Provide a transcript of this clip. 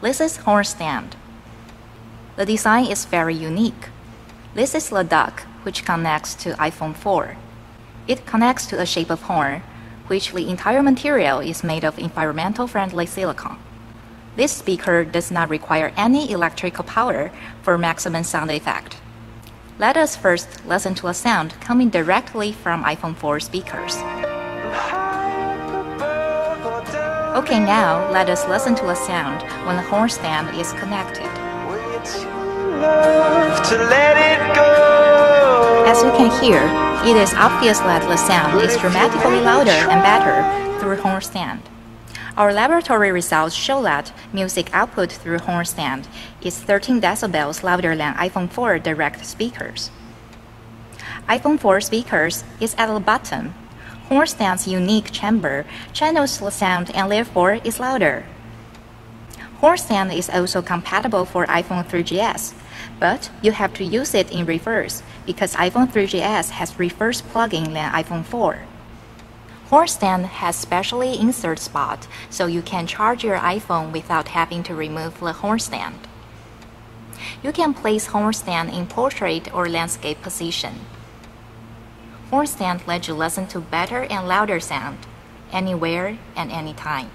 This is horn stand. The design is very unique. This is the dock which connects to iPhone 4. It connects to the shape of horn, which the entire material is made of environmental friendly silicone. This speaker does not require any electrical power for maximum sound effect. Let us first listen to a sound coming directly from iPhone 4 speakers. Okay, now let us listen to a sound when the horn stand is connected. As you can hear, it is obvious that the sound is dramatically louder and better through horn stand. Our laboratory results show that music output through horn stand is 13 decibels louder than iPhone 4 direct speakers. iPhone 4 speakers is at the bottom. Horn stand's unique chamber channels the sound and therefore is louder. Horn stand is also compatible for iPhone 3GS, but you have to use it in reverse because iPhone 3GS has reverse plugging than iPhone 4. Horn stand has specially insert spot so you can charge your iPhone without having to remove the horn stand. You can place horn stand in portrait or landscape position. Horn stand lets you listen to better and louder sound anywhere and anytime.